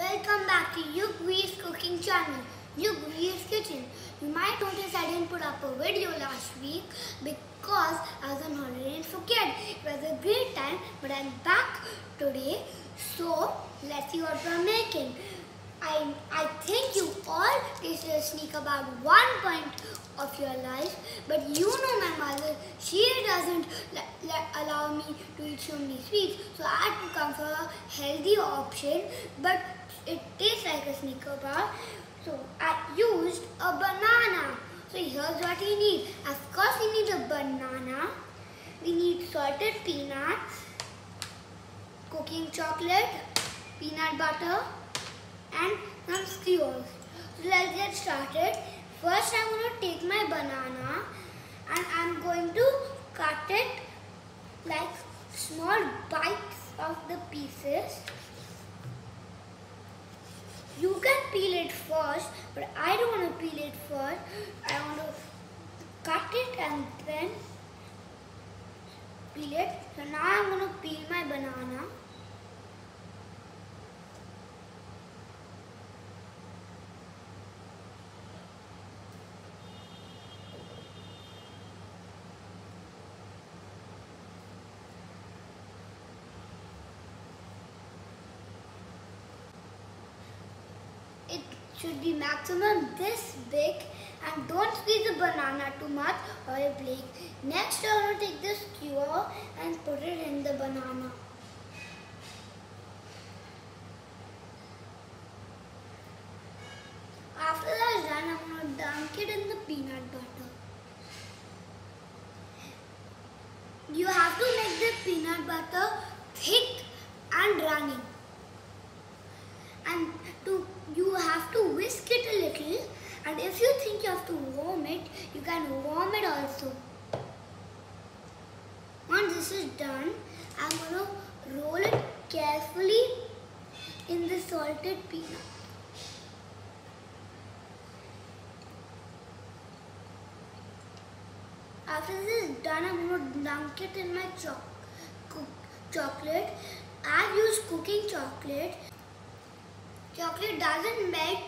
Welcome back to Yugvir's cooking channel, Yugvir's kitchen. You might notice I didn't put up a video last week because I was on holiday and forget. It was a great time, but I'm back today. So let's see what we're making. I I think you all tasted a sneak about one point of your life, but you know my mother, she doesn't allow me to eat so many sweets, so I had to come for a healthy option, but it tastes like a Snicker bar. So I used a banana. So here's what we need. Of course we need a banana. We need salted peanuts, cooking chocolate, peanut butter, and some skewers. So let's get started. First I'm going to take my banana and I'm going to cut it like small bites of the pieces. You can peel it first, but I don't want to peel it first. I want to cut it and then peel it. So now I'm going to peel my banana. it should be maximum this big and don't squeeze the banana too much or it break. Next I'm to take this skewer and put it in the banana. After that's done, I'm going to dunk it in the peanut butter. You have to make the peanut butter thick and running. And to you have to whisk it a little and if you think you have to warm it, you can warm it also. Once this is done, I'm going to roll it carefully in the salted peanut. After this is done, I'm going to dunk it in my cho chocolate. I've used cooking chocolate. Chocolate doesn't melt,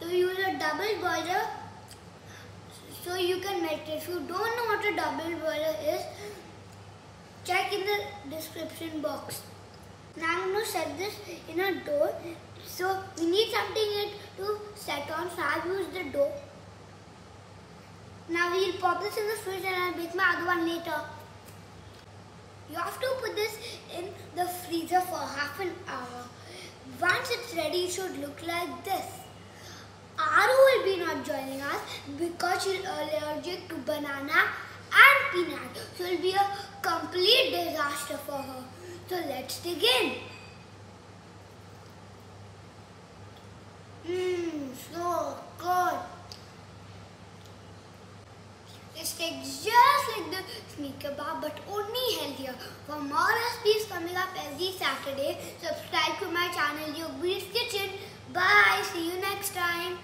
so use a double boiler so you can melt it. If you don't know what a double boiler is, check in the description box. Now I'm going to set this in a dough. So we need something to set on, so I've used the dough. Now we'll pop this in the fridge and I'll make my other one later. You have to put this in the freezer for half an hour. Once it's ready, it should look like this. Aru will be not joining us because she's allergic to banana and peanut. So it will be a complete disaster for her. So let's begin. It tastes just like the Snicker bar but only healthier. For more recipes coming up every Saturday, subscribe to my channel Yugvir's Kitchen. Bye. See you next time.